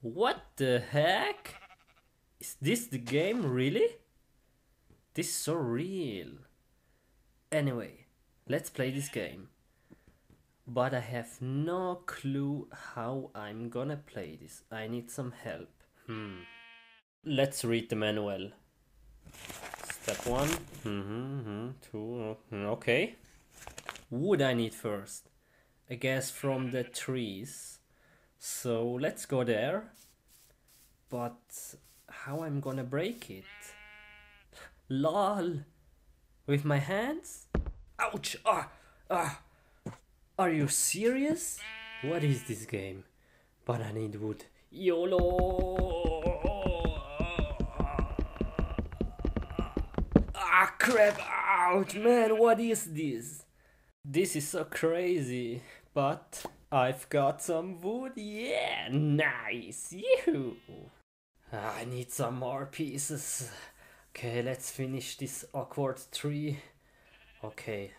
What the heck? Is this the game really? This is so real. Anyway, let's play this game. But I have no clue how I'm gonna play this. I need some help. Hmm. Let's read the manual. Step one. Mm-hmm, two. Okay. Wood I need first. I guess from the trees. So let's go there. But how I'm gonna break it? LOL! With my hands? Ouch! Ah! Ah! Are you serious? What is this game? But I need wood. YOLO! Ah crap! Ouch! Man, what is this? This is so crazy. But I've got some wood. Yeah! Nice! Yoo! I need some more pieces. Okay, let's finish this awkward tree. Okay.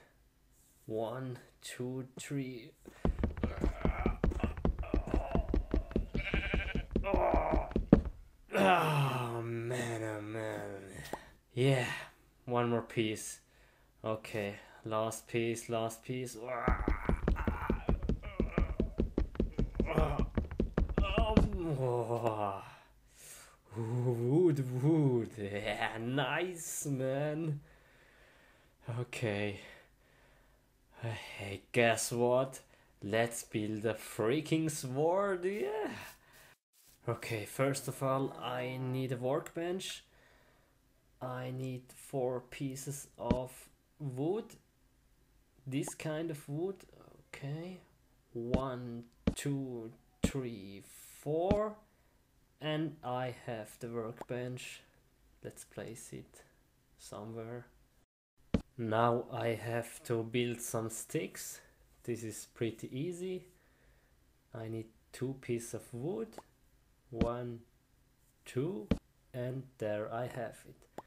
One, two, three. Oh man, oh man. Yeah, one more piece. Okay, last piece, last piece. Wood, wood. Yeah, nice, man. Okay. Hey, guess what? Let's build a freaking sword, yeah. Okay, first of all, I need a workbench. I need four pieces of wood. This kind of wood. Okay. One, two, three, four. And I have the workbench. Let's place it somewhere. Now I have to build some sticks. This is pretty easy. I need two pieces of wood. One, two, and there I have it.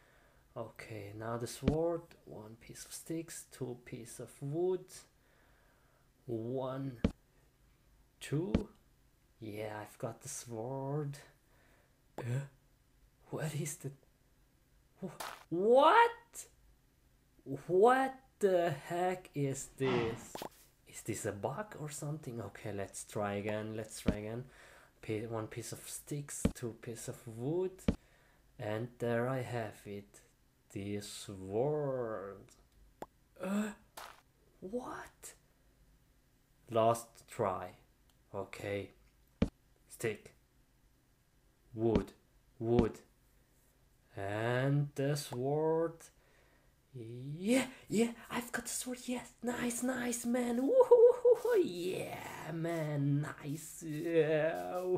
Okay, now the sword. One piece of sticks, two pieces of wood. One, two. Yeah, I've got the sword. Uh, what is the... What? What the heck is this? Is this a bug or something? Okay, let's try again. Let's try again. P one piece of sticks, two pieces of wood, and there I have it. This sword. Uh, what? Last try. Okay. Stick. Wood. Wood. And the sword. Yeah, yeah, I've got the sword. Yes, nice, nice, man. Yeah, man, nice. Yeah.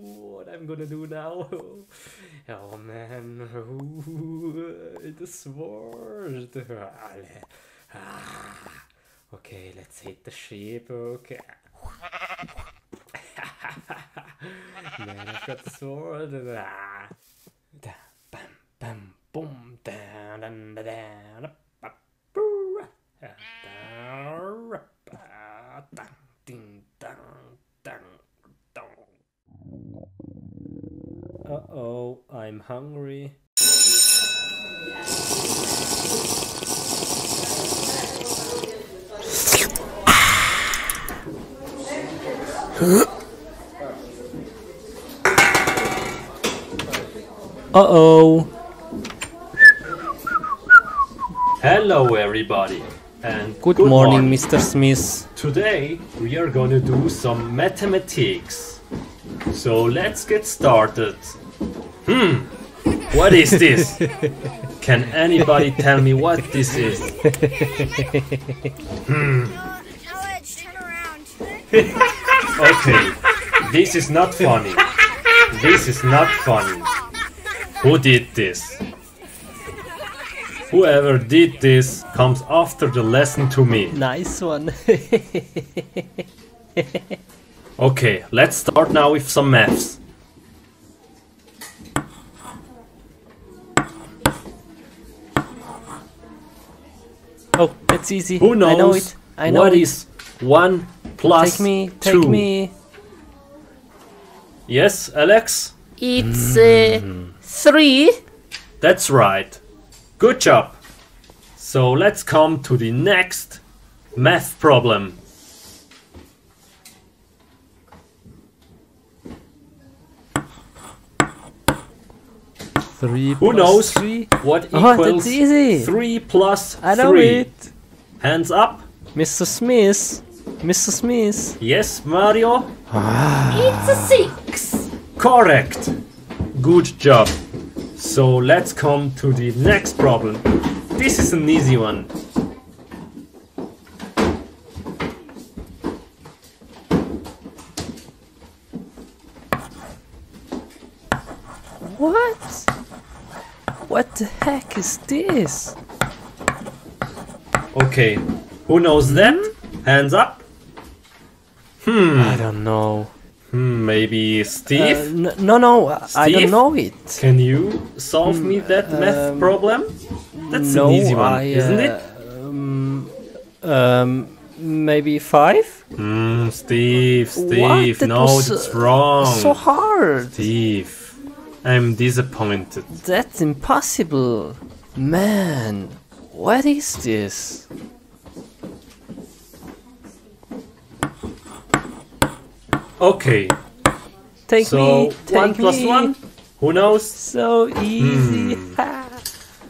What I'm gonna do now? Oh man, the sword. Ah. Okay, let's hit the ship. Okay. man, I've got the sword. Ah. Bam, bam, boom, down, down, down, down, up, boo, down, down, ding, down, down, down. Uh oh, I'm hungry. Uh oh. Hello, everybody, and good, morning, Mr. Smith. Today we are gonna do some mathematics. So let's get started. Hmm, what is this? Can anybody tell me what this is? Hmm. Alex, turn around. Okay, this is not funny. This is not funny. Who did this? Whoever did this comes after the lesson to me. Nice one. Okay, let's start now with some maths. oh, it's easy. Who knows I know it. I know what it. is 1 plus Take me, take 2? me. Yes, Alex? It's uh, three. That's right. Good job. So let's come to the next math problem. Three. Who knows Three. what Oh, equals that's easy. 3 plus I know 3? it. Hands up. Mr. Smith. Mr. Smith. Yes, Mario? It's a six. Correct. Good job. So let's come to the next problem. This is an easy one. What? What the heck is this? Okay. Who knows that? Hands up. Hmm. I don't know. Hmm, maybe Uh, Steve? n- no, no, I- I don't know it. Can you solve me that math um, problem? That's no, an easy one, I, isn't it? uh, Um, um, maybe five? Hmm, Steve? Steve, That no, was, that's uh, wrong. So hard. Steve, I'm disappointed. That's impossible. Man, what is this? Okay, Take so me, take one plus me. one. Who knows? So easy.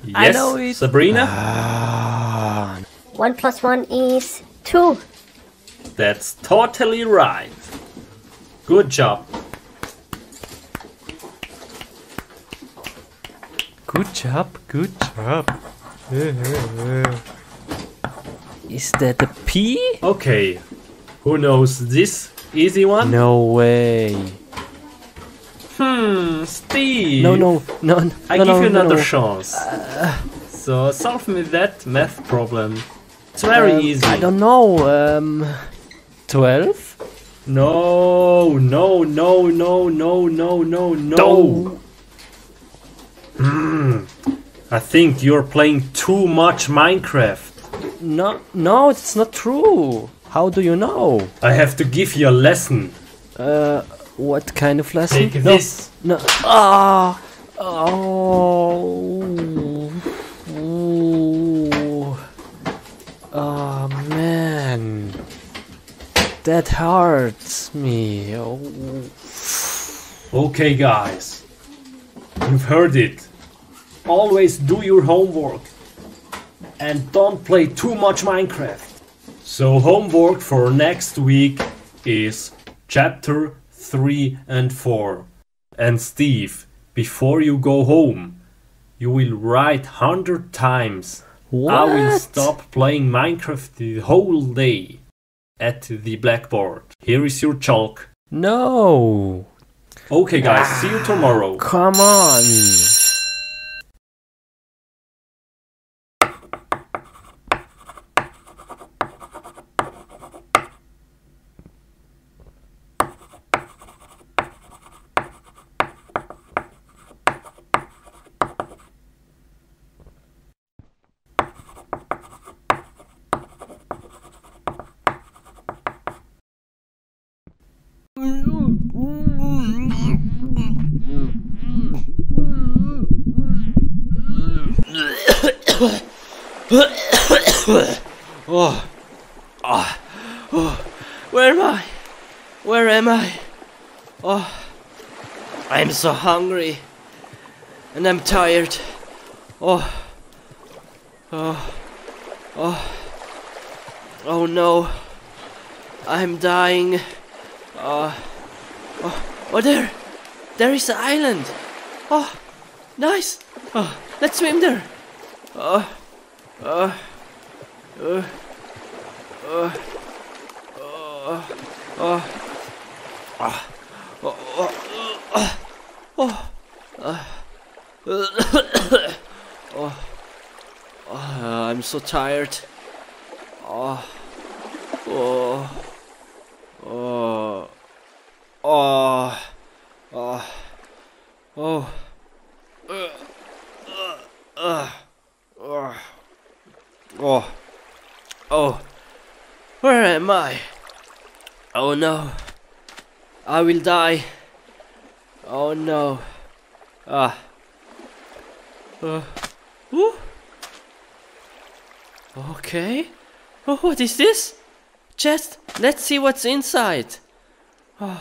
Yes, I know it. Sabrina. Ah, One plus one is two. That's totally right. Good job. good job, good job. Is that a P? Okay, who knows this easy one? No way. Hmm, Steve. No, no, no, no. I no, give no, you another no. chance. so solve me that math problem. It's very Um, easy. I don't know. Um, twelve. No, no, no, no, no, no, no, no. Hmm. I think you're playing too much Minecraft. No, no, it's not true. How do you know? I have to give you a lesson. Uh, what kind of lesson? Take no, this. No. Ah. Oh. Ooh. Oh man. That hurts me. Oh. Okay, guys. You've heard it. Always do your homework. And don't play too much Minecraft. So, homework for next week is chapter 3 and 4. And Steve, before you go home, you will write 100 times. What? I will stop playing Minecraft the whole day at the blackboard. Here is your chalk. No. Okay, guys, see you tomorrow. Come on. Oh. Oh. Oh. Where am I? Where am I? Oh. I'm so hungry. And I'm tired. Oh. Oh. Oh. Oh no. I'm dying. Oh. Oh. Oh, there. There is the island. Oh. Nice. Oh. Let's swim there. Oh. Oh. Uh, uh, uh, uh, uh, uh, uh, uh, uh, uh, uh, I'm so tired. Oh, oh, oh, oh, oh, oh, uh, uh, uh, oh. Oh, where am I? Oh no, I will die. Oh no. Ah. Uh. Ooh. Okay. Oh, what is this? Chest. let's see what's inside. Oh,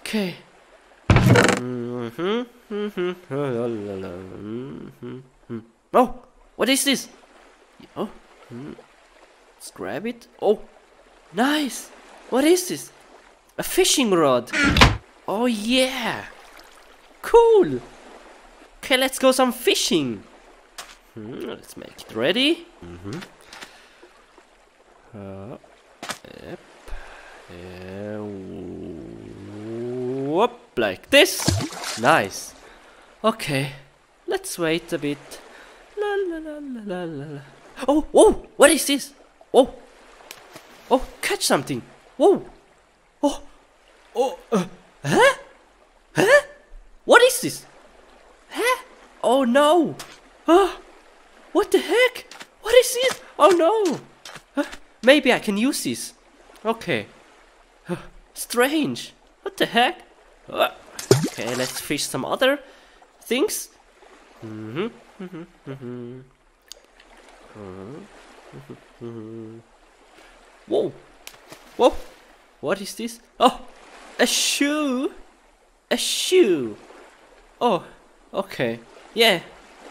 okay. Mhm, mhm, mhm, mhm. Oh, what is this? Oh, let's grab it. Oh, nice. What is this? A fishing rod. Oh yeah. Cool. Okay, let's go some fishing. Hmm, let's make it ready. Mhm. Uh, yep. Yeah, whoop, like this. Nice. Okay, let's wait a bit. La la la. Oh, whoa! What is this? Oh, oh, catch something. Whoa! Oh, oh, uh? Huh? This? Huh? Oh no! Ah, what the heck? What is this? Oh no! Huh? Maybe I can use this. Okay. Huh, Strange. What the heck? Uh, Okay, let's fish some other things. Mhm, mhm, mhm. Mhm, mhm, mhm. Whoa! Whoa! What is this? Oh, a shoe. A shoe. Oh, okay. Yeah,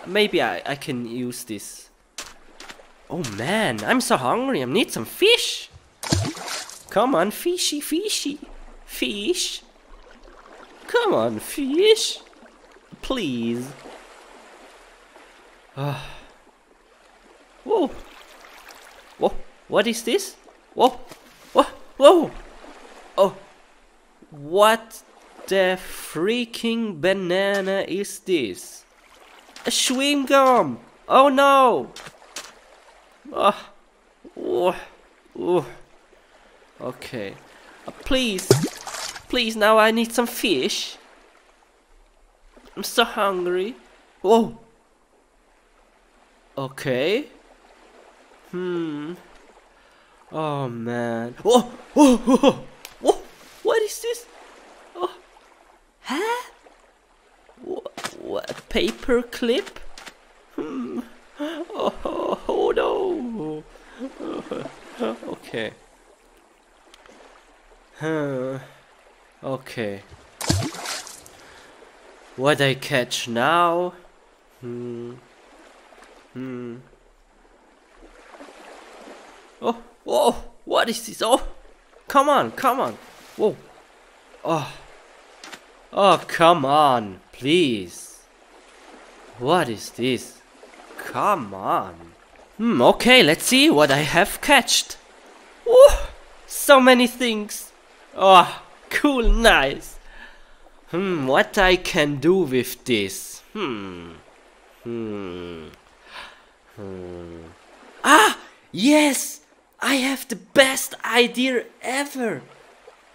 maybe I, I can use this. Oh man, I'm so hungry. I need some fish. Come on, fishy, fishy. Fish. Come on, fish. Please. Ah. Whoa. Whoa. What is this? Whoa. Whoa. Whoa. Oh. What the freaking banana is this? A chewing gum. Oh no. Ah. Oh. Oh. Okay. Uh, please. Please, now I need some fish. I'm so hungry. Whoa. Okay. Hmm. Oh man. Whoa. Whoa. Whoa. Whoa. What is this? Huh? What? what paper clip? Hmm. Oh, oh, oh no. okay. Huh. Okay. What I catch now? Hmm. Hmm. Oh, oh, what is this? Oh, come on, come on. Whoa. Oh. Oh, come on, please. What is this? Come on. Hmm, okay, let's see what I have catched. Oh, so many things. Oh, cool, nice. Hmm, what I can do with this? Hmm. Hmm. Hmm. Ah, yes! I have the best idea ever.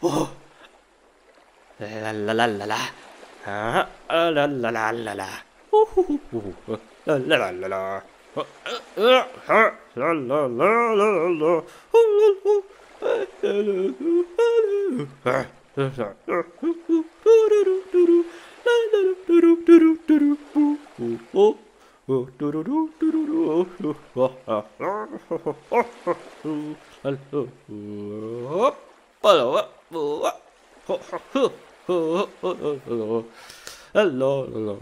Oh. La la la la la. Ah, ah, la la la la la. Ooh, hoo, hoo, hoo. La la la la la. Ah, ah, ah, la la.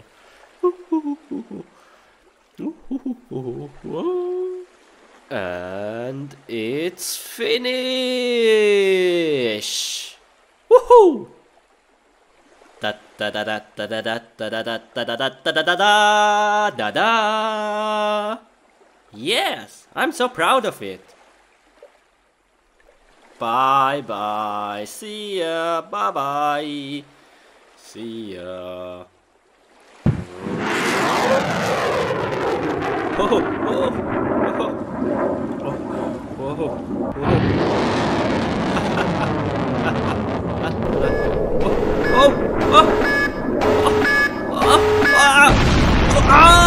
And it's finish. Woohoo! Da da da da da da da da da da da da da da da da da da Yes, I'm so proud of it. Bye bye. See ya. Bye bye. See ya. Oh, oh, oh, oh, oh, oh, Oh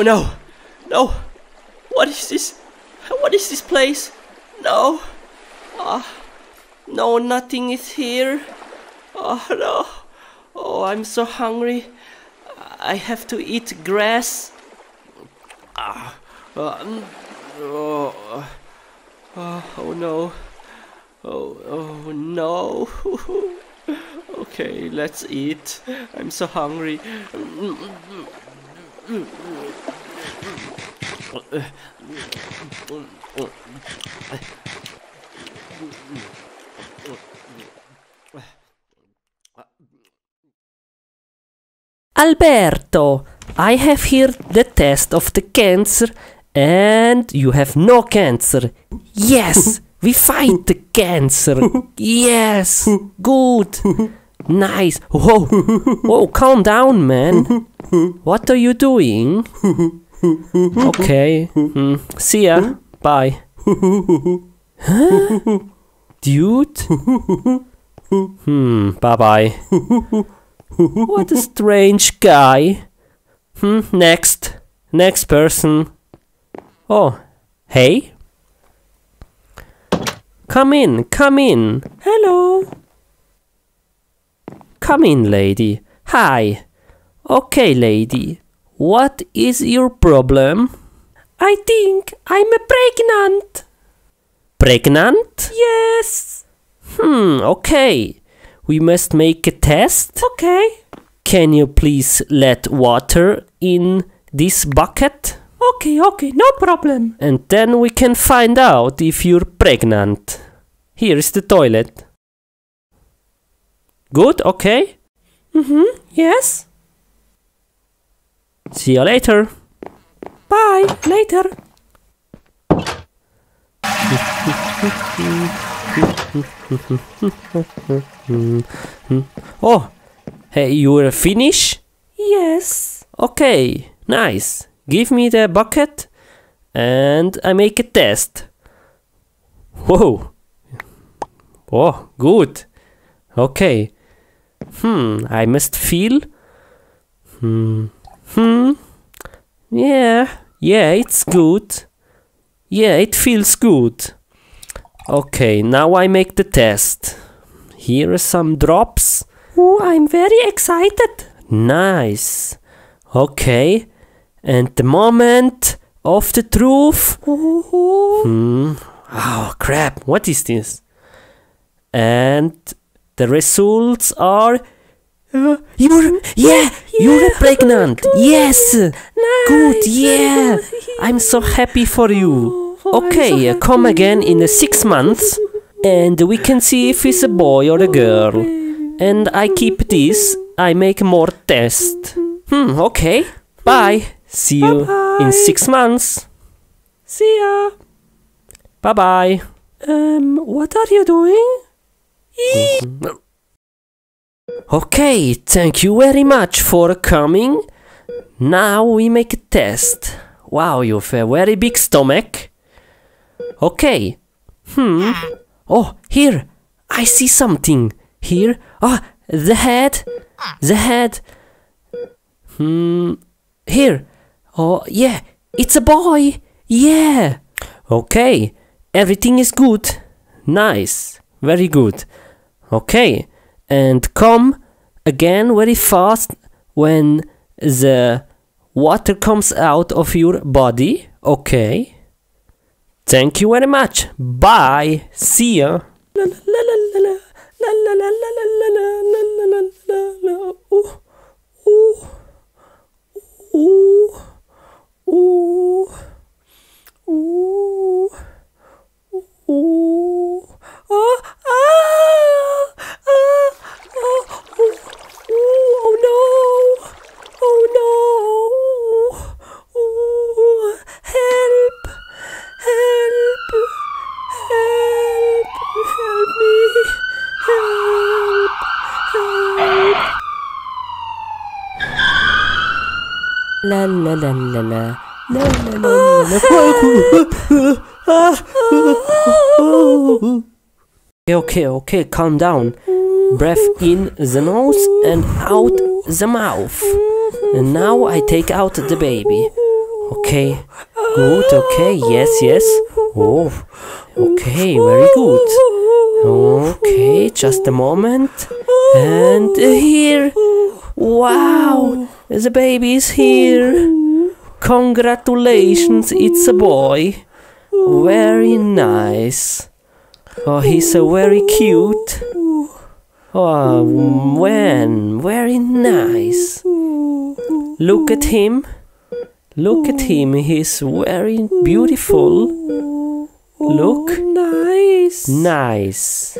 no! No! What is this? What is this place? No! Ah, no, nothing is here. Oh no! Oh, I'm so hungry. I have to eat grass. Ah, um, oh, oh, oh no! Oh, oh no! okay, let's eat. I'm so hungry. Alberto, I have here the test of the cancer and you have no cancer. Yes, we fight the cancer. Yes, good. Nice. Whoa, whoa, calm down, man. What are you doing? Okay, hmm, see ya. Bye. Huh? Dude? Hmm, bye bye. What a strange guy. Hmm, next. Next person. Oh, hey? Come in, come in. Hello. Come in, lady. Hi. Okay, lady. What is your problem? I think I'm pregnant. Pregnant? Yes. Hmm, okay. We must make a test. Okay. Can you please let water in this bucket? Okay, okay, no problem. And then we can find out if you're pregnant. Here is the toilet. Good, okay? Mm-hmm, yes. See you later. Bye, later. oh, hey, you're finished? Yes. Okay, nice. Give me the bucket and I make a test. Whoa. Oh, good. Okay. Hmm, I must feel. Hmm. Hmm. Yeah. Yeah, it's good. Yeah, it feels good. Okay, now I make the test. Here are some drops. Oh, I'm very excited. Nice. Okay. And the moment of the truth. Hmm. Oh, crap. What is this? And the results are. Uh, you're. Yeah! You're pregnant! Yes! Good, yeah! I'm so happy for you. Okay, uh, come again in uh, six months and we can see if it's a boy or a girl. And I keep this, I make more tests. Hmm, okay. Bye. See you in six months. See ya. Bye bye. Um, what are you doing? Okay, thank you very much for coming. Now we make a test. Wow, you have a very big stomach. Okay. Hmm. Oh, here. I see something. Here. Oh, the head. The head. Hmm. Here. Oh, yeah. It's a boy. Yeah. Okay. Everything is good. Nice. Very good. Okay. And come again very fast when the water comes out of your body. Okay. Thank you very much. Bye. See ya. Oh ah, ah, oh, oh, oh, no! Oh no! Oh, help! Help! Help! Help me! Help! Help! La la la la la. La la la la. Okay, okay, okay, calm down. Breath in the nose and out the mouth. And now I take out the baby. Okay. Good. Okay. Yes. Yes. Oh. Okay. Very good. Okay. Just a moment. And here. Wow. The baby is here. Congratulations. It's a boy. Very nice. Oh, he's so very cute. Oh, man, very nice. Look at him. Look at him. He's very beautiful. Look. Nice. Nice.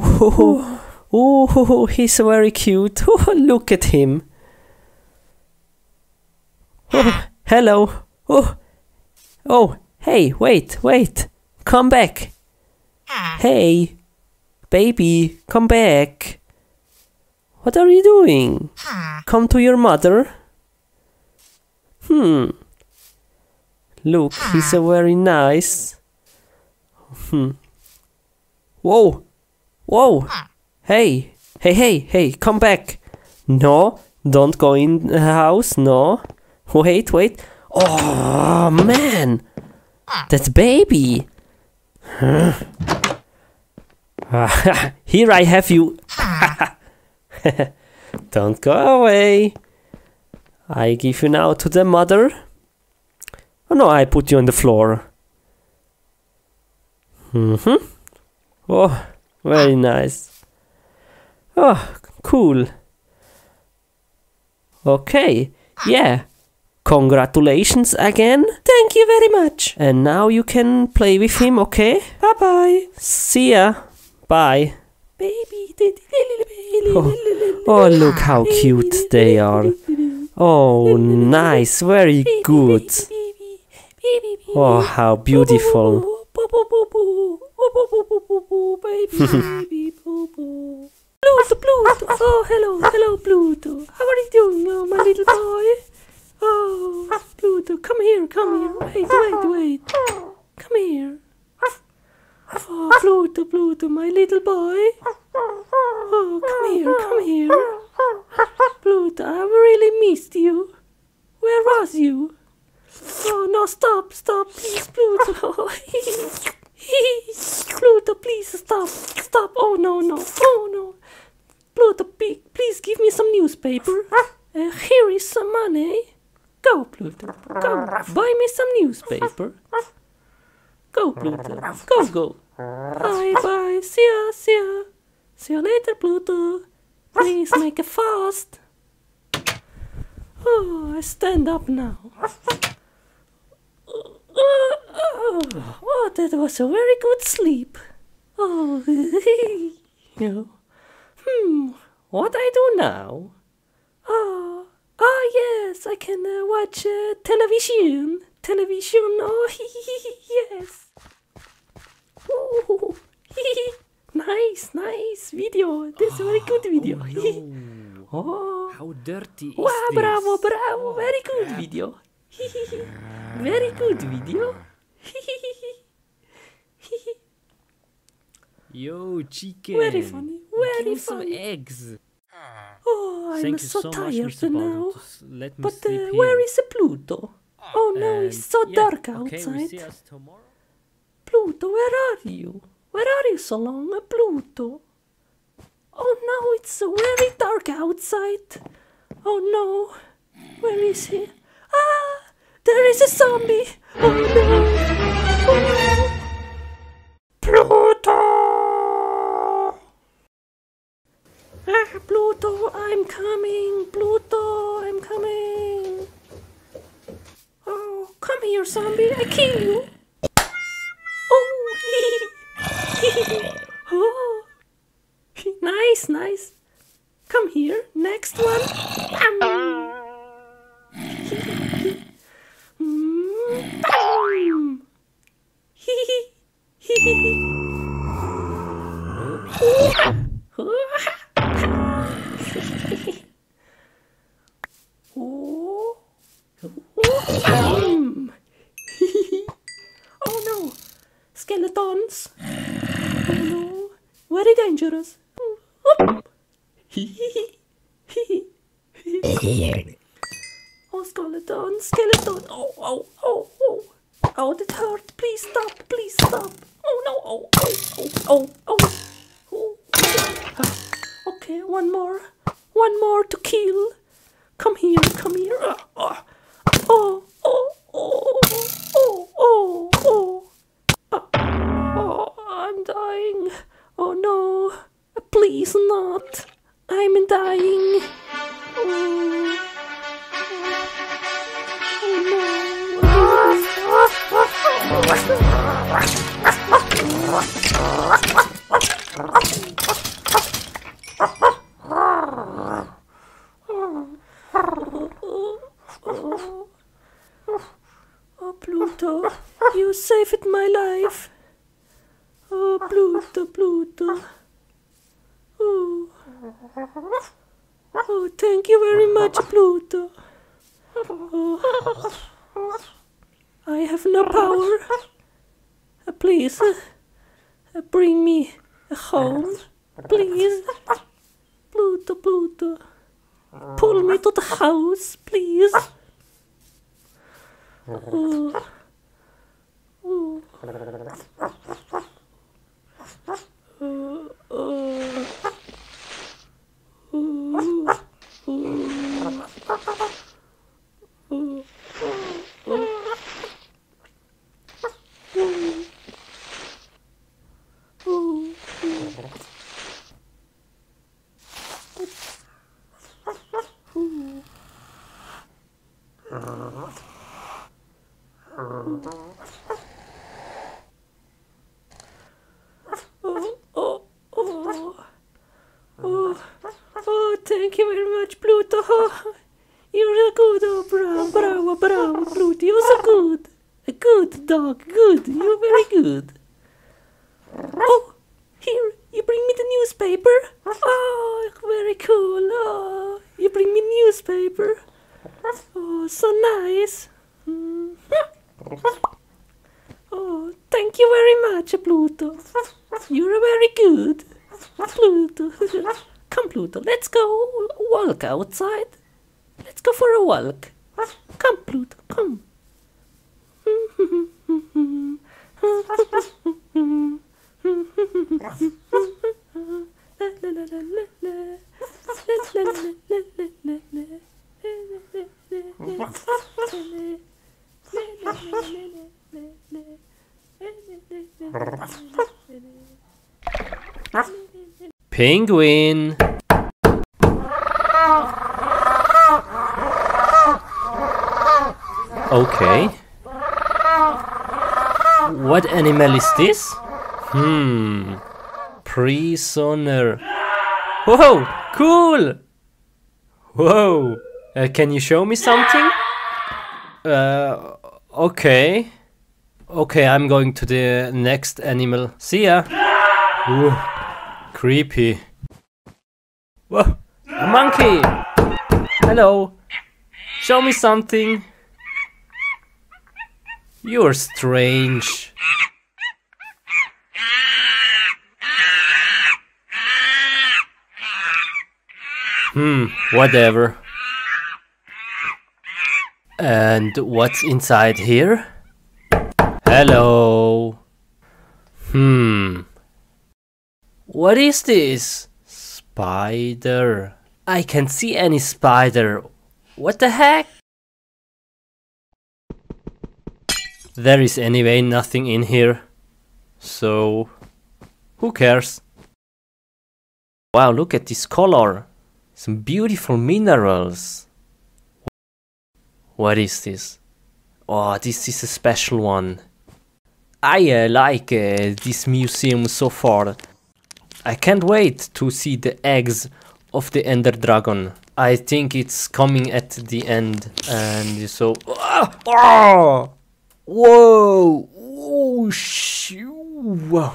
Oh, oh, he's very cute. Oh, look at him. Oh, hello. Oh, oh, hey, wait, wait. Come back. Hey, baby, come back. What are you doing? Come to your mother. Hmm. Look, he's a very nice. Hmm. Whoa! Whoa! Hey! Hey, hey, hey, come back! No, don't go in the house, no. Wait, wait. Oh, man! That's baby! Here I have you. don't go away. I give you now to the mother. Oh no, I put you on the floor. Mm-hmm. Oh, very nice. Oh, cool. Okay, yeah. Congratulations again. Thank you very much. And now you can play with him, okay? Bye bye. See ya. Bye. Baby. Oh, oh, look how cute they are. Oh, nice. Very good. Oh, how beautiful. Pluto, Pluto. Oh, hello, hello, Pluto. How are you doing, oh, my little boy? Oh, Pluto, come here, come here. Wait, wait, wait. Come here. Oh, Pluto, Pluto, my little boy. Oh, come here, come here. Pluto, I've really missed you. Where was you? Oh, no, stop, stop, please, Pluto. Pluto, please stop, stop. Oh, no, no, oh, no. Pluto, please give me some newspaper. Uh, here is some money. Go, Pluto, go. Buy me some newspaper. Go, Pluto, go, go. Bye, bye. See ya, see ya. See you later, Pluto. Please make it fast. Oh, I stand up now. Oh, oh, oh, that was a very good sleep. Oh, you. Hmm, what I do now? Oh, oh yes, I can uh, watch uh, television. Television, oh, yes. Oh, nice, nice video. This is a very good video. oh, How dirty is wow, this? bravo, bravo. Very good video. very good video. Yo, chicken. Very funny, very Give me some funny. eggs. Oh, I'm Thank so, so tired Mr. Baldo, now. let me But sleep uh, here. where is Pluto? Oh no, it's so yeah, dark Okay, we outside. see us tomorrow. Pluto, where are you? Where are you so long, uh, Pluto? Oh no, it's so very dark outside. Oh no, where is he? Ah, there is a zombie. Oh no. Oh. Pluto! Pluto, I'm coming. Pluto, I'm coming. Oh, come here, zombie. I kill you. I have no power. Uh, please, uh, bring me home. Please. Pluto, Pluto. Pull me to the house, please. Oh, oh. Oh, oh, oh. Oh, oh, thank you very much, Pluto. Oh, you're a good, oh, bravo, bravo, bravo, Pluto. You're so good. A good dog, good. You're very good. Oh, here, you bring me the newspaper. Oh, very cool. Oh, you bring me newspaper. Oh, so nice. Mm. Oh, thank you very much, Pluto. You're very good. Pluto. Come, Pluto, let's go walk outside. Let's go for a walk. Come, Pluto, come. Penguin. Okay. What animal is this? Hmm. Prisoner. Whoa, cool. Whoa. Uh, can you show me something? Uh, okay. Okay, I'm going to the next animal. See ya. Ooh, creepy. Whoa, a monkey. Hello. Show me something. You're strange. Hmm, whatever. And what's inside here? Hello. Hmm. What is this? Spider. I can't see any spider. What the heck? There is anyway nothing in here. So, who cares? Wow, look at this color. Some beautiful minerals. What is this? Oh, this is a special one. I uh, like uh, this museum so far. I can't wait to see the eggs of the Ender Dragon. I think it's coming at the end, and so. Ah! Ah! Whoa! Oh, shoo!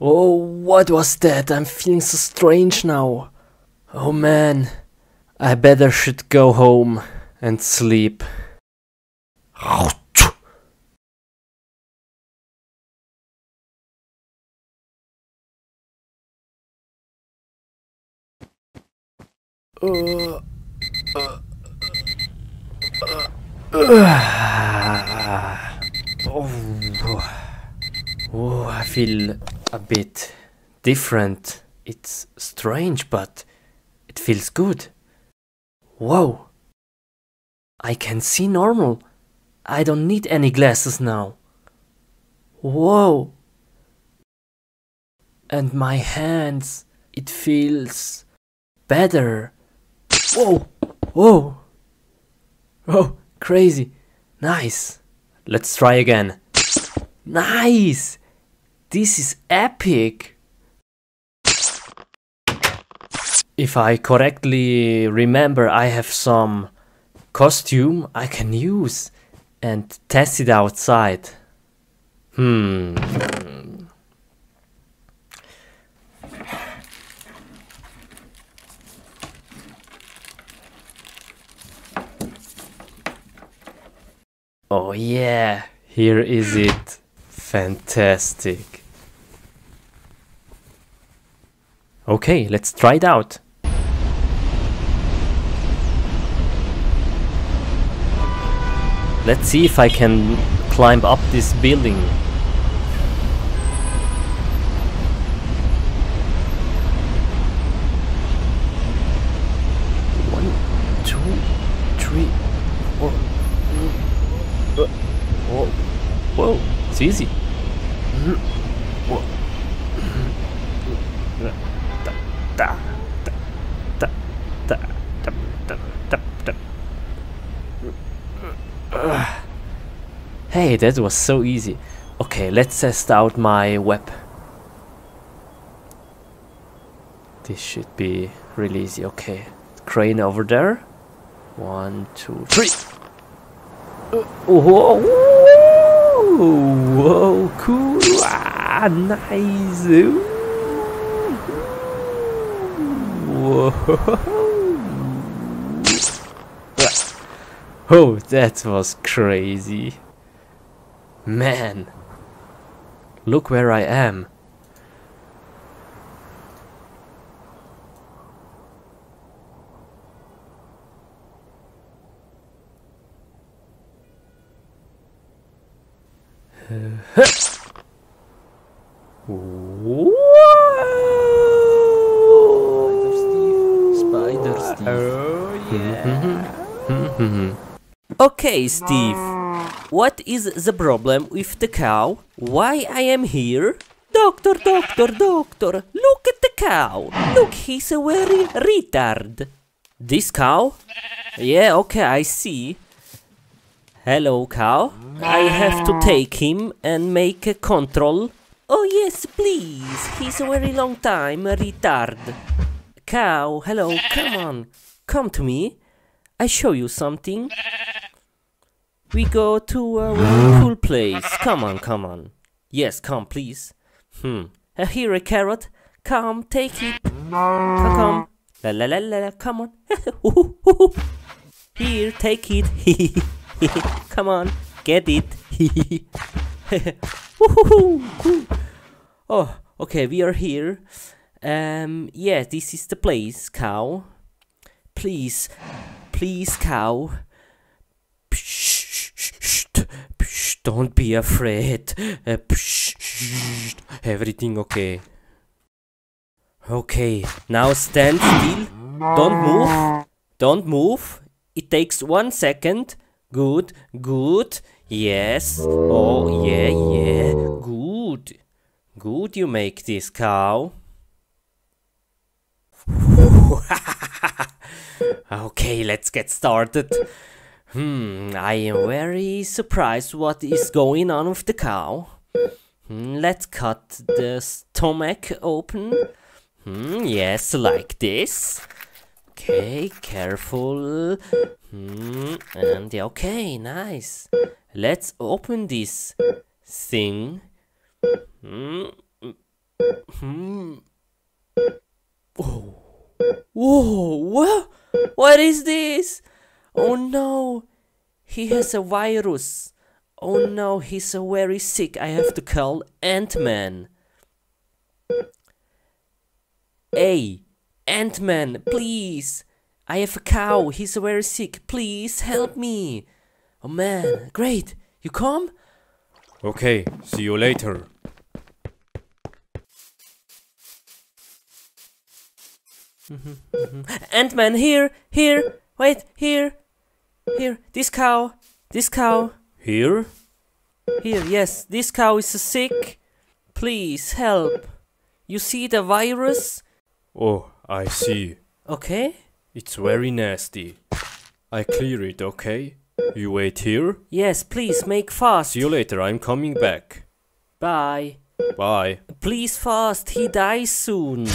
Oh, what was that? I'm feeling so strange now. Oh man, I better should go home and sleep. Oh, oh, I feel a bit different. It's strange, but it feels good. Whoa. I can see normal. I don't need any glasses now. Whoa. And my hands, it feels better. Whoa. Whoa. Oh, crazy. Nice. Let's try again. Nice. This is epic. If I correctly remember, I have some costume I can use and test it outside. Hmm. Oh yeah, here is it. Fantastic. Okay, let's try it out. Let's see if I can climb up this building. One, two, three, four. Uh, Whoa, whoa, it's easy. Hey, that was so easy. Okay, let's test out my web. This should be really easy. Okay, crane over there. One, two, three. Uh, whoa, whoa, cool. Ah, nice. Ooh. Whoa. Oh, that was crazy. Man. Look where I am. Spider Steve. Okay, Steve. What is the problem with the cow? Why I am here? Doctor, doctor, doctor, look at the cow. Look, he's a very retard. This cow? Yeah, okay, I see. Hello, cow. I have to take him and make a control. Oh, yes, please. He's a very long time retard. Cow, hello, come on. Come to me. I show you something. We go to a cool place. Come on, come on. Yes, come, please. Hmm. Uh, here a carrot. Come, take it. Come, come. La la la la la. Come on. here, take it. come on, get it. oh, okay, we are here. Um, yeah, this is the place, cow. Please, please, cow. Psst, psst, psst, don't be afraid. Uh, everything okay. Okay, now stand still. Don't move. Don't move. It takes one second. Good, good. Yes. Oh, yeah, yeah. Good. Good, you make this cow. okay, let's get started. Hmm, I am very surprised what is going on with the cow. Hmm, let's cut the stomach open. Hmm, yes, like this. Okay, careful. Hmm, and yeah, okay, nice. Let's open this thing. Hmm. Hmm. Oh. Whoa, what? What is this? Oh no, he has a virus. Oh no, he's so very sick. I have to call Ant-Man. Hey, Ant-Man, please. I have a cow. He's very sick. Please help me. Oh man, great. You come? Okay, see you later. Ant-Man, here, here, wait, here, here, this cow, this cow, Here? here, yes, this cow is sick. Please help. You see the virus? Oh, I see. Okay? It's very nasty. I clear it, okay? You wait here? Yes, please make fast. See you later, I'm coming back. Bye. Bye. Please fast, he dies soon.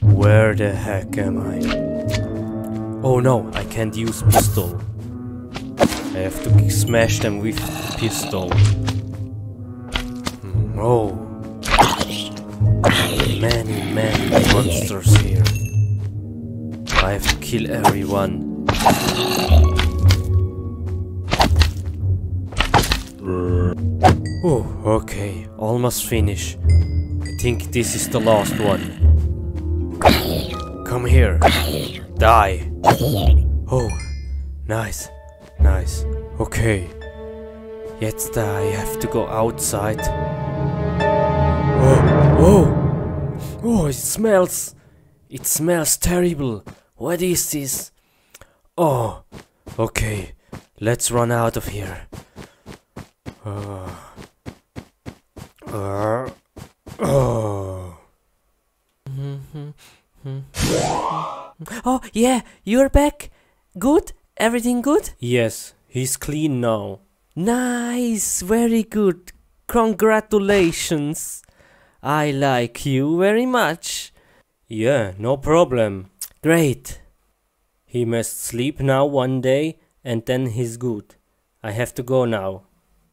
Where the heck am I? Oh no, I can't use pistol. I have to smash them with pistol. Hmm, Oh. Many, many monsters here. I have to kill everyone. Oh, okay. Almost finished. I think this is the last one. Come here. Die. Oh, nice. Nice. Okay. Jetzt I have to go outside. Oh, oh. It smells. It smells terrible. What is this? Oh, okay. Let's run out of here. Uh, uh, oh. Oh, yeah, you're back. Good? Everything good? Yes, he's clean now. Nice, very good. Congratulations. I like you very much. Yeah, no problem. Great. He must sleep now one day and then he's good. I have to go now.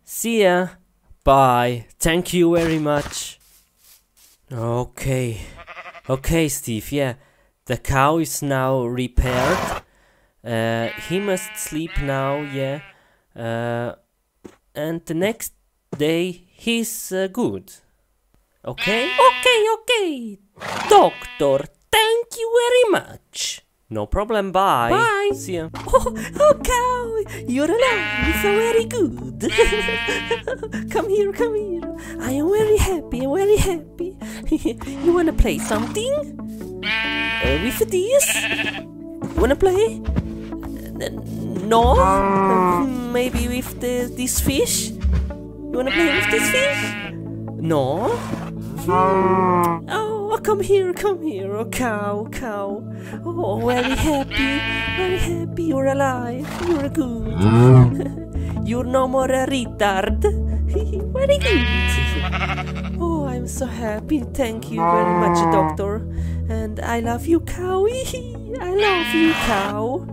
See ya. Bye. Thank you very much. Okay. Okay, Steve, yeah. The cow is now repaired. Uh, he must sleep now, yeah. Uh, and the next day he's uh, good. Okay? Okay, okay. Doctor, thank you very much. No problem, bye. Bye. See ya. Oh, oh cow, you're alive, so very good. come here, come here. I am very happy, very happy. you wanna play something? Uh, with this? Wanna play? No? Uh, maybe with the, this fish? You wanna play with this fish? No? Mm. Oh, come here, come here, oh cow, cow. Oh, very happy, very happy you're alive, you're good. Mm. you're no more a retard. very good. oh, I'm so happy, thank you very much, mm. doctor. And I love you, cow. I love you, cow.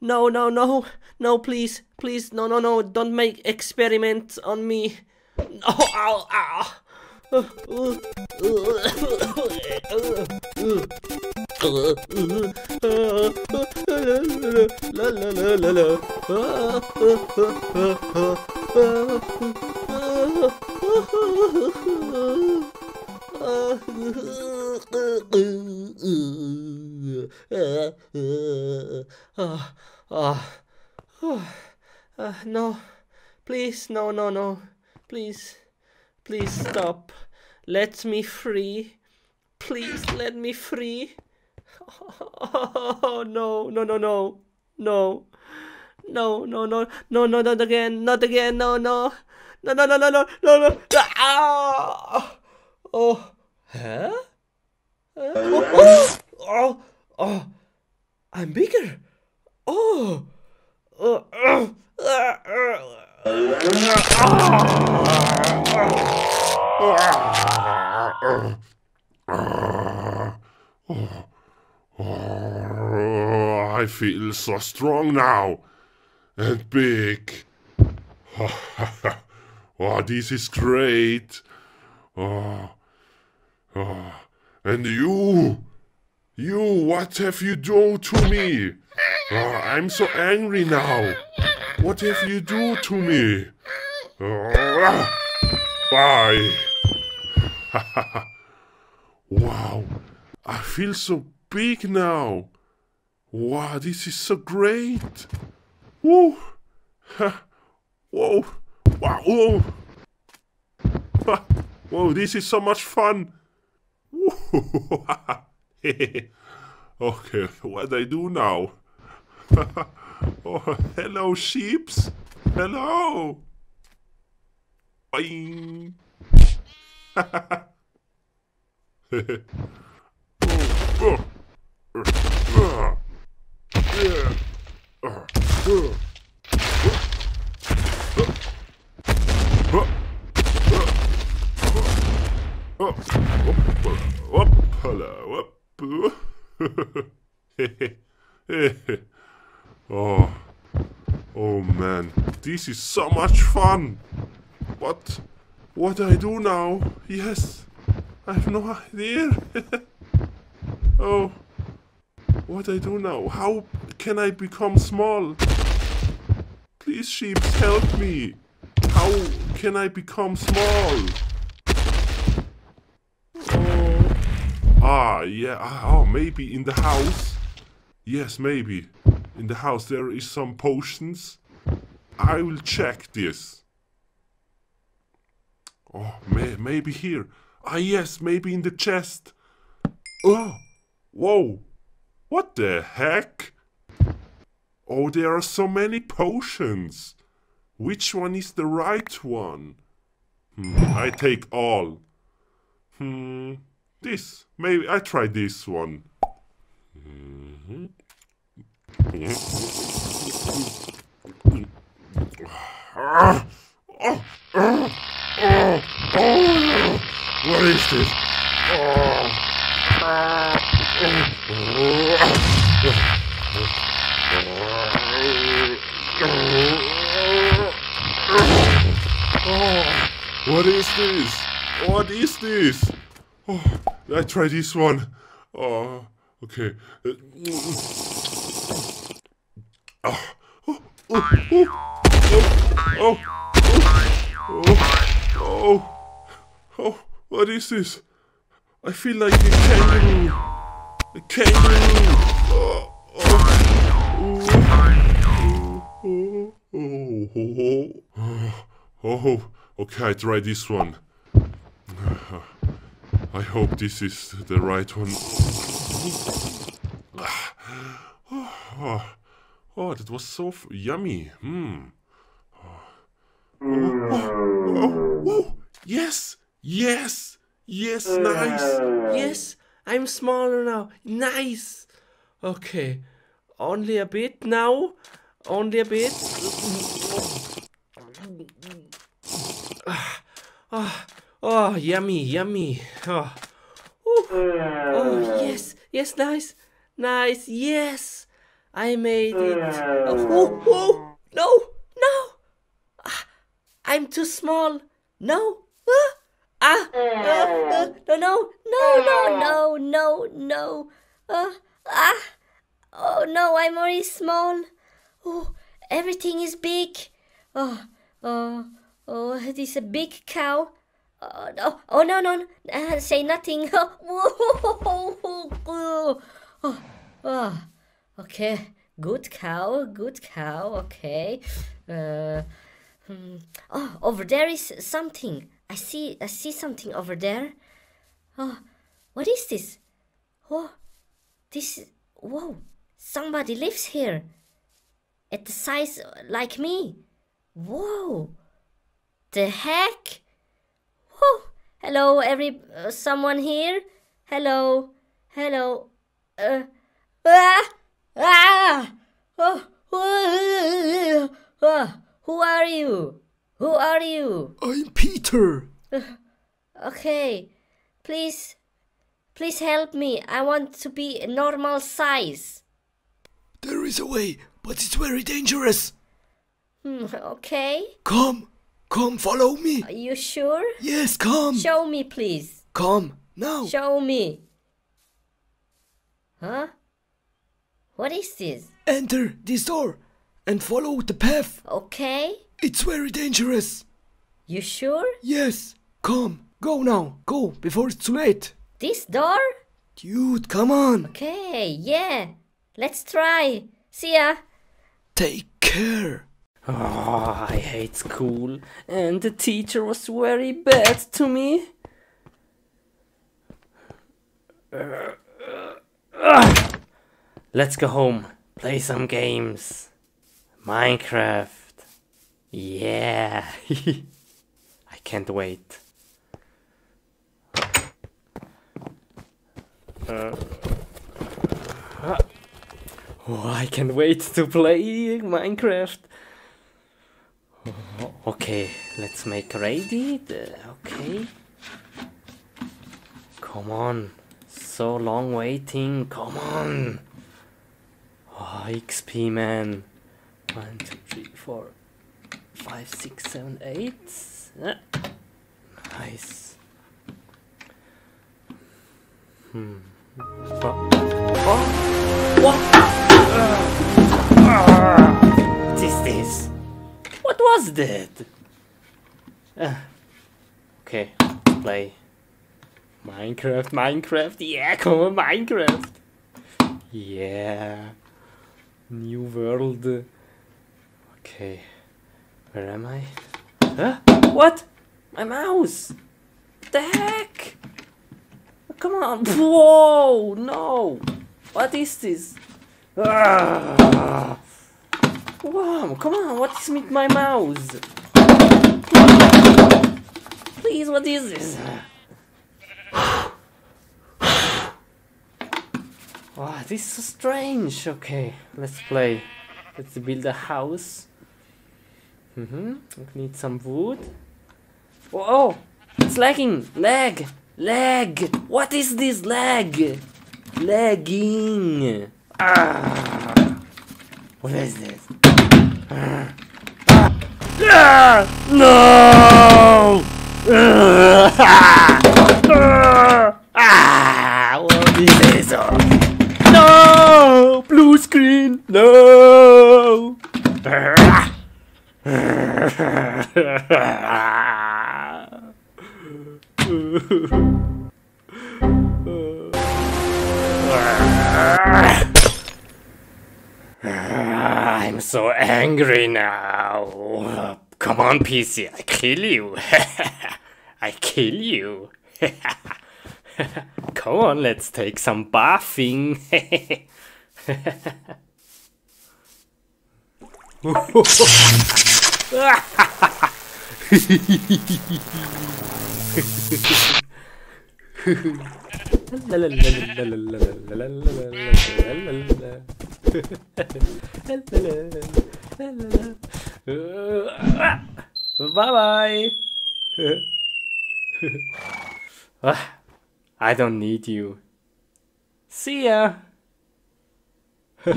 No, no, no, no, please, please, no, no, no, don't make experiments on me. Oh, ow, ow. Ah, ah, no, please, no, no, no, please. Please stop. Let me free. Please let me free. Oh no, no, no, no, no. No, no, no, no, no, not again, not again, no, no. No, no, no, no, no, no, no. Ah! Oh. Huh? Uh, oh, oh, oh, oh. I'm bigger. Oh. Oh, oh, ah. Oh, I feel so strong now and big. oh, this is great. Oh, oh, and you, you, what have you done to me? Oh, I'm so angry now. What have you do to me? Bye. wow, I feel so big now. Wow, this is so great. Woo! Whoa! Wow! Whoa! Whoa! This is so much fun! Okay, what I do now? Oh, hello, sheeps! Hello! Boing! oh, oh, uh, yeah. Uh, uh. Oh, hoppala. Oh, oh man, this is so much fun. What, what do I do now? Yes, I have no idea. oh, what I do now? How can I become small? Please, sheep, help me. How can I become small? Oh. Ah, yeah. ah, Oh, maybe in the house. Yes, maybe. In the house there is some potions. I will check this. Oh, may maybe here. Ah, yes, maybe in the chest. Oh, whoa. What the heck? Oh, there are so many potions. Which one is the right one? Hmm, I take all. Hmm, this. Maybe I try this one. Oh, oh. What is this? What is this? What is this? Oh, I try this one. Oh, okay. Uh, Oh, oh, oh, oh, oh, oh, oh, oh, what is this? I feel like a kangaroo. A kangaroo. Oh, oh, oh, oh, oh, oh, oh, okay, I try this one. I hope this is the right one. Oh, oh that was so f- yummy. Hmm. Oh, oh, oh, oh, yes, yes, yes, nice. Yes, I'm smaller now. Nice. Okay, only a bit now. Only a bit. Ah, ah, oh, yummy, yummy. Oh. Oh, yes, yes, nice, nice, yes. I made it. Oh, oh, oh, no, no. Ah, I'm too small. No. Ah, ah, ah, ah, no, no, No, no, no, no, no. Uh, ah. Oh no, I'm already small. Oh, everything is big. Oh, oh, oh, it is a big cow. Oh no, oh no, no, uh, say nothing. Oh, oh, oh, okay, good cow, good cow. Okay. Uh, hmm. Oh, over there is something. I see, I see something over there. Oh, what is this? Oh, this. Is. Whoa, somebody lives here. At the size like me. Whoa, the heck? Whoa, hello, every uh, someone here? Hello, hello. Uh, ah, ah, oh, who are you? Who are you? I'm Peter. Okay, please, please help me. I want to be a normal size. There is a way, but it's very dangerous. Hmm, okay, Come, come, follow me. are you sure? Yes, come. Show me, please. Come, now. Show me. Huh? What is this? Enter this door and follow the path. Okay, It's very dangerous. you sure? Yes, come, go now. Go before it's too late. This door? Dude, come on. Okay, yeah. Let's try. See ya. Take care. Oh, I hate school, and the teacher was very bad to me. Uh, uh, uh. Let's go home, play some games. Minecraft. Yeah. I can't wait. Uh, oh, I can't wait to play Minecraft. Okay, let's make ready. Okay. Come on. So long waiting. Come on. Oh, XP man. One, two, three, four, five, six, seven, eight. Ah, Nice. Hmm. Oh. Oh. What? Ah. What is this? What was that? Ah. okay, play. Minecraft, Minecraft, yeah, come on, Minecraft. Yeah. New world. Okay. Where am I? Huh? What? My mouse! What the heck? Come on! Whoa! No! What is this? Ah! Wow! Come on! What is with my mouse? Please, what is this? Wow, this is so strange. Okay, let's play. Let's build a house. Mm-hmm. Need some wood. Oh, oh, it's lagging. Lag. Lag. What is this lag? Lagging. Ah. What is this? Ah. Ah. No. Ah. Ah. What is this? No! Blue screen! No! I'm so angry now. Come on, PC, I kill you. I kill you. Come on, let's take some bathing. bye bye. Ah, I don't need you. See ya. okay,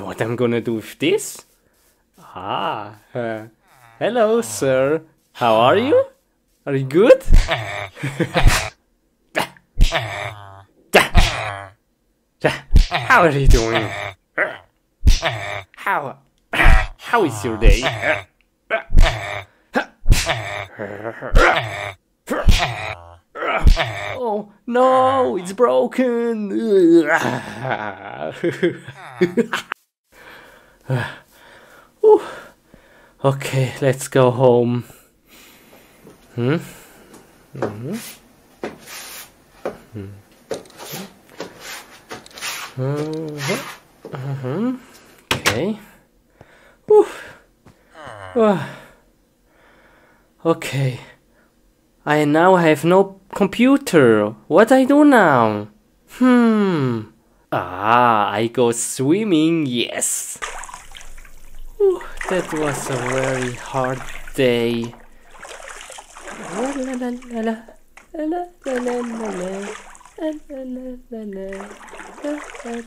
what I'm gonna do with this? Ah, uh, hello, sir. How are you? Are you good? How are you doing? How how is your day? Oh no, it's broken. Okay, let's go home. Hmm? hmm Uh-huh. Okay. Whew. Ah. Okay. I now have no computer. What I do now? Hmm. Ah, I go swimming. Yes. Whew, that was a very hard day.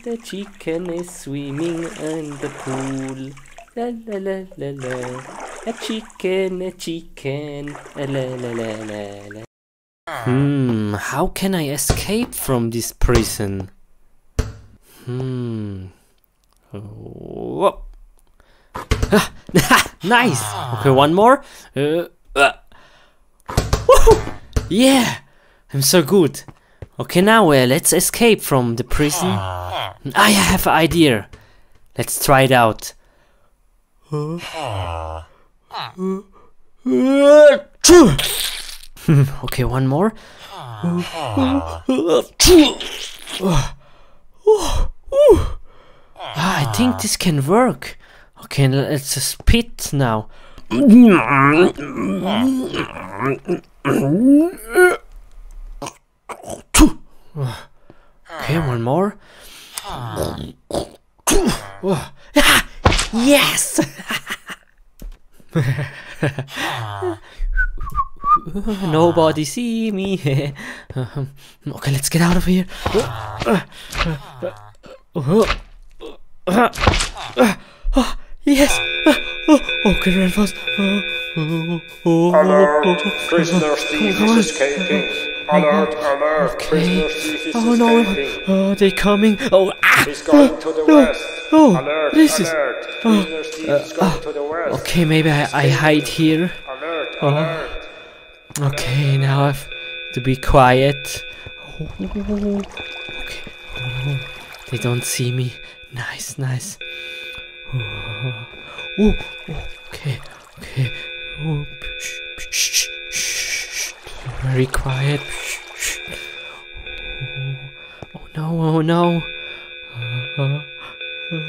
The chicken is swimming in the pool. La la la la la. A chicken, a chicken. La la la la la. la. Hmm, how can I escape from this prison? Hmm. Oh. Ah, nice. Okay, one more. Uh, uh. Woohoo! Yeah, I'm so good. Okay, now uh, let's escape from the prison. I have an idea. Let's try it out. okay, one more. Ah, I think this can work. Okay, let's spit now. Okay, one more. Yes! Nobody see me. okay, let's get out of here. Yes. Okay, run fast. Alert! Prisoner Steve is escaping. Alert! Alert! Prisoner Steve is Oh no! Oh, they're coming! Oh, ah! He's going to the west. Oh, Alert! this is- alert! Prisoner Steve is going to the. Okay, maybe I, I hide here. Alert! Oh. Alert! Okay, now I have to be quiet. Okay. Oh, they don't see me. Nice, nice. Oh, oh, okay, okay. Oh. Very quiet. Oh, oh no, oh no. Uh, uh, uh, oh, oh, no!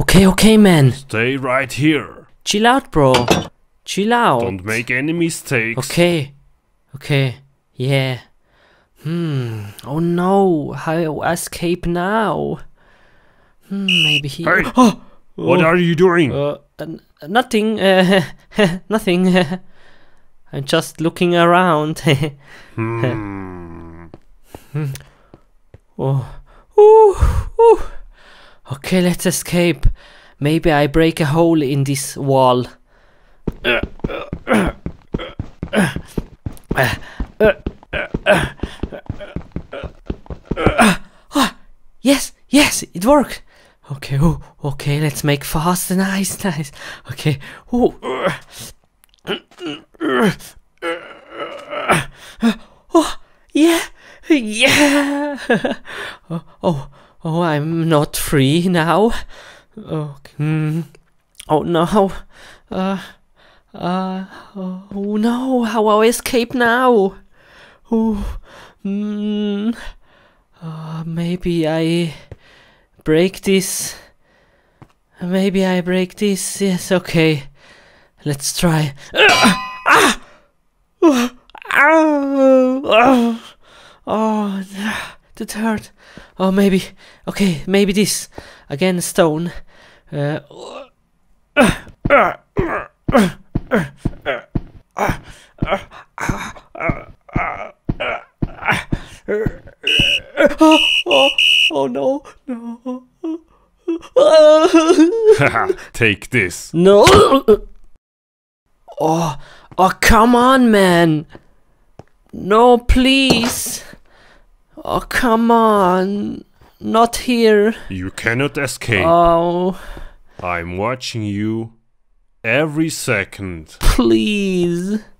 Okay, okay, man. Stay right here. Chill out, bro. Chill out. Don't make any mistakes. Okay. Okay. Yeah. Hmm. Oh no. How I escape now? Hmm. Maybe he. Hey, Oh. What oh, are you doing? Uh, nothing. Uh, nothing. I'm just looking around. Hmm. Oh. Ooh, ooh. Okay, let's escape. Maybe I break a hole in this wall. Yes, yes, it worked. Okay, oh, okay, let's make fast. and Nice, nice. Okay, oh. Oh, yeah, yeah. oh, oh, oh, I'm not free now. Oh, hmm. oh no. Uh, uh, oh no, how I escape now? Oh, hmm. Uh, maybe I break this. Maybe I break this. Yes, okay. Let's try. Oh, the third. Oh, maybe. Okay, maybe this. Again, stone. Uh, oh, no, no. Take this. No. Oh, oh, come on, man. No, please. Oh, come on. Not here. You cannot escape. Oh, I'm watching you every second. please.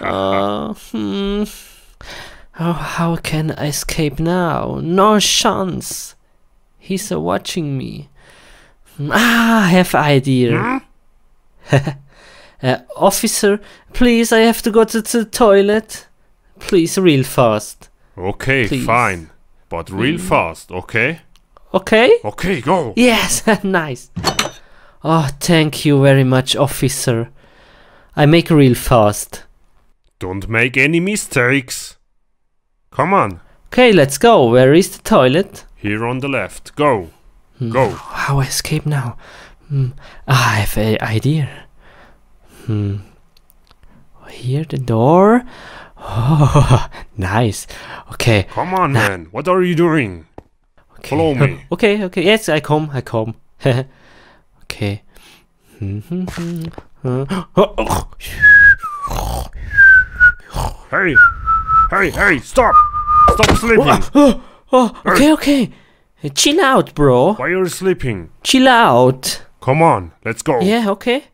Uh, hmm. Oh, how can I escape now? No chance. He's uh, watching me. Hmm, Ah, I have idea. uh, officer, please, I have to go to the toilet. Please, real fast. Okay, Please. fine. But real fast, okay? Okay? Okay, go. Yes, nice. Oh, thank you very much, officer. I make real fast. Don't make any mistakes. Come on. Okay, let's go. Where is the toilet? Here on the left. Go. Go. How escape now? Hmm. Ah, I have an idea. Hmm. Here the door. Oh, nice. Okay. Come on, man. What are you doing? okay. Follow me. Okay, okay. Yes, I come. I come. okay. Hey. Hey, hey, stop! Stop sleeping! Oh, oh, okay, okay. Uh, Chill out, bro. Why are you sleeping? Chill out. Come on, let's go. Yeah, okay.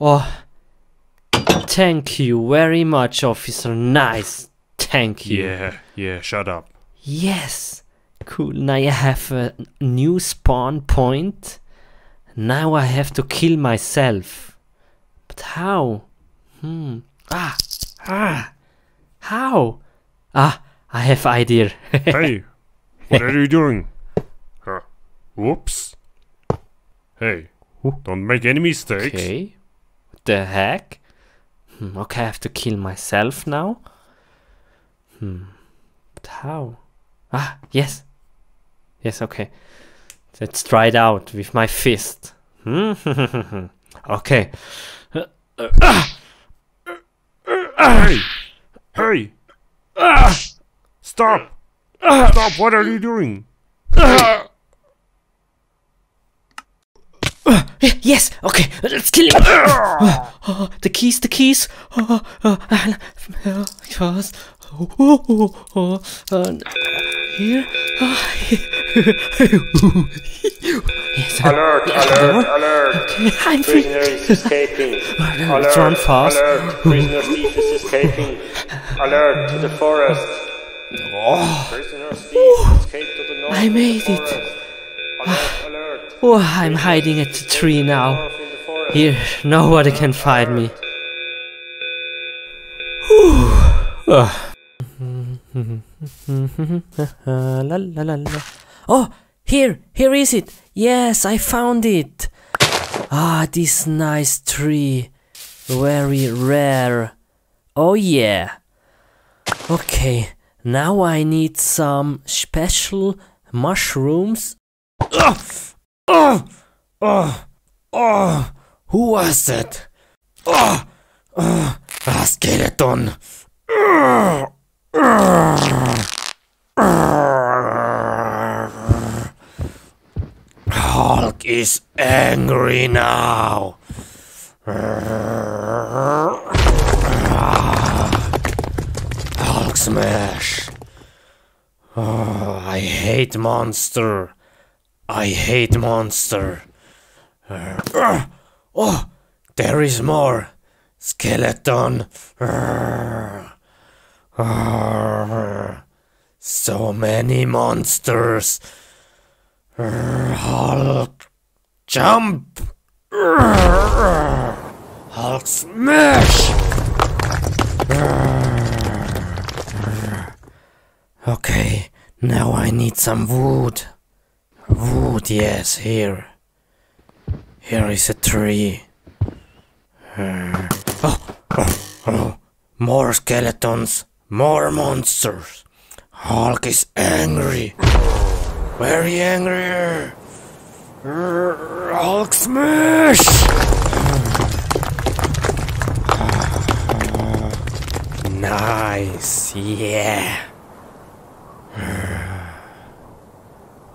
Oh, thank you very much, officer. Nice. Thank you. Yeah, yeah, shut up. Yes. Cool. Now I have a new spawn point. Now I have to kill myself. But how? Hmm. Ah. Ah. How? Ah, I have idea. Hey, what are you doing? Uh, whoops. Hey, don't make any mistakes. okay. What the heck? Hmm, okay, I have to kill myself now. Hmm. But how? Ah, yes. Yes, okay. Let's try it out with my fist. Hmm. okay. Hey, hey, stop! Stop! What are you doing? Yes, okay, let's kill him. The keys, the keys. Oh, oh, here. Oh, yes, Alert, alert, alert. I'm free. Prisoner is escaping. Alert, Let's run fast. alert. Prisoner thief is escaping. Alert to the forest. Oh. Prisoner thief escaped to the north I of the made it. forest. Alert, alert. Oh, I'm hiding at the tree now. The. Here, nobody can find me. Ah. la. Oh, here, here is it. Yes, I found it. Ah, this nice tree. Very rare. Oh, yeah. Okay, now I need some special mushrooms. Oh, oh, oh, oh. Who was that? Oh, oh, a skeleton. Oh, Is angry now. Hulk smash. Oh, I hate monster. I hate monster. Oh, there is more. Skeleton. So many monsters. Hulk. Jump. Hulk smash. Okay, now I need some wood. Wood, yes, here. Here is a tree. Uh, oh, oh, oh. More skeletons, more monsters. Hulk is angry. Very angry. Hulk smash! Nice, yeah.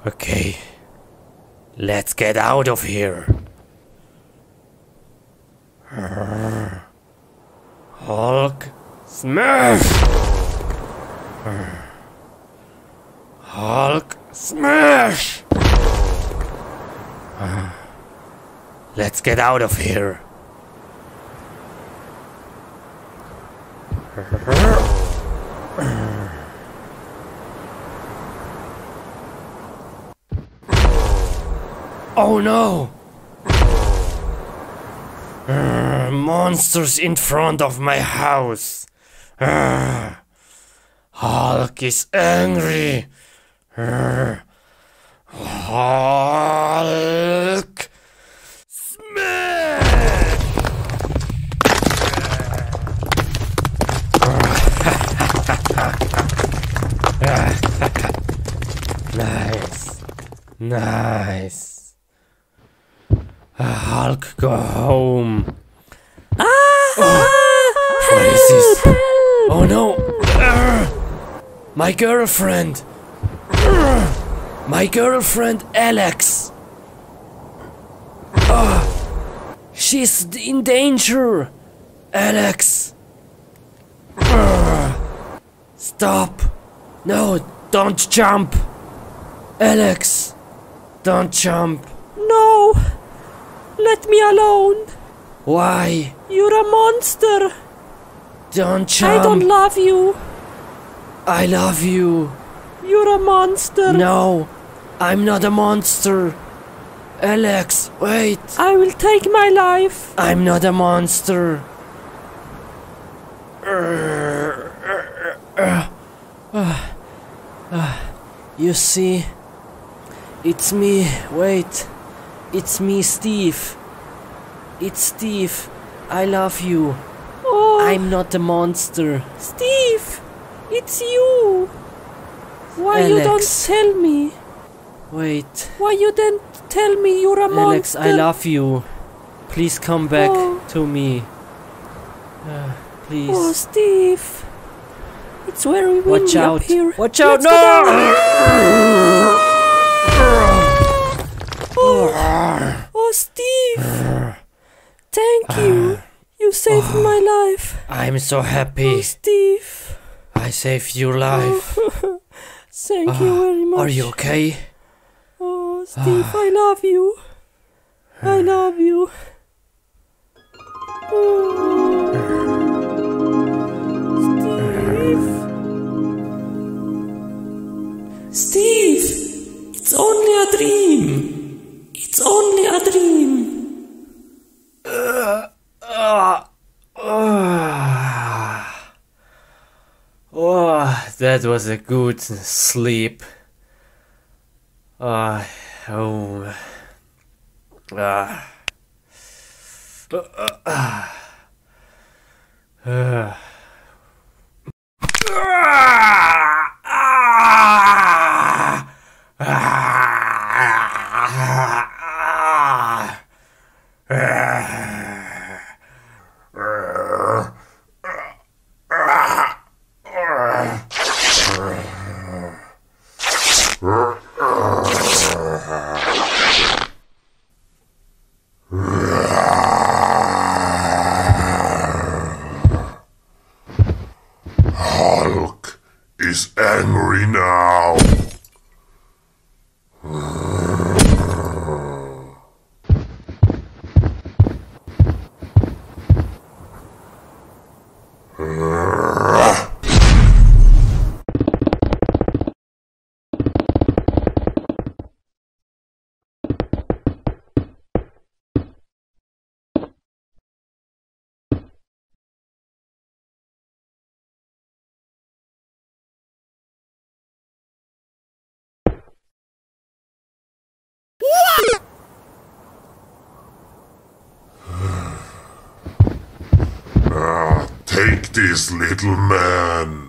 Okay. Let's get out of here. Hulk smash! Hulk smash! Let's get out of here. Oh no! Uh, monsters in front of my house. Uh, Hulk is angry. Uh, Hulk smash! nice, nice. Ah, Hulk, go home. Ah, oh, What is this? Oh no! Ah, my girlfriend! Ah. My girlfriend Alex! Ah! She's in danger! Alex! Stop! No, don't jump! Alex! Don't jump! No! Let me alone! Why? You're a monster! Don't jump! I don't love you! I love you! You're a monster! No! I'm not a monster! Alex, wait! I will take my life! I'm not a monster! You see? It's me. Wait. It's me, Steve. It's Steve. I love you. Oh, I'm not a monster. Steve! It's you! Why you don't Alex. tell me? Wait. Why you didn't tell me you're a Alex, monster? I love you. Please come back Oh. to me. Uh, please. Oh, Steve! It's very windy Watch out. up here. Watch out. Let's No! down. Oh, Steve! Thank you. You saved my life. I'm so happy. Oh, happy. Steve. I saved your life. Thank you very much. Are you okay? Steve, I love you. I love you. Steve. Steve, it's only a dream. It's only a dream. Oh, that was a good sleep. Uh, oh. Ah. Uh. Hulk is angry now. Ah, take this, little man.